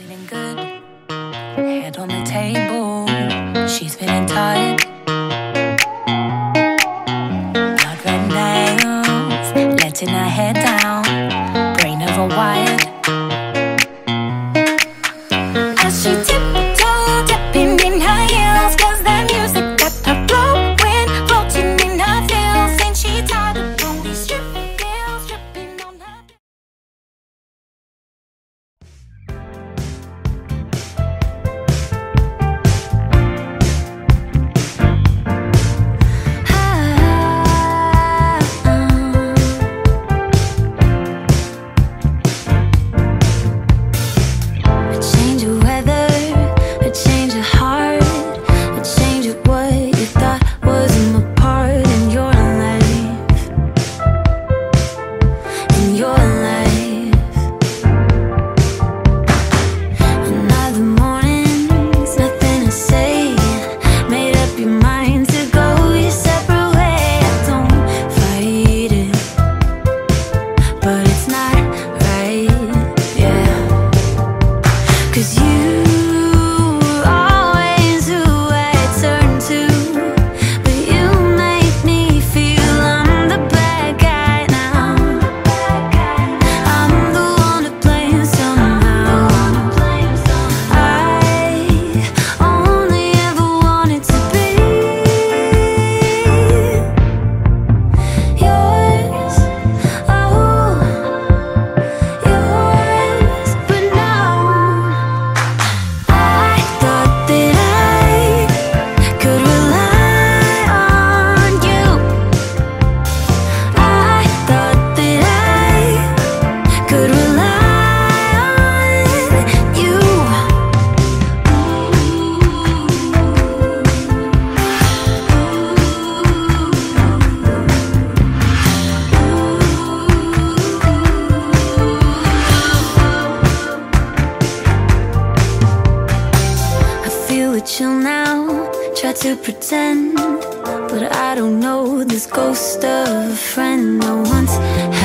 feeling good. Head on the table, she's feeling tired. Blood red nails, letting her head down. Brain overwired. As she tipped. to pretend, but I don't know this ghost of a friend. No had.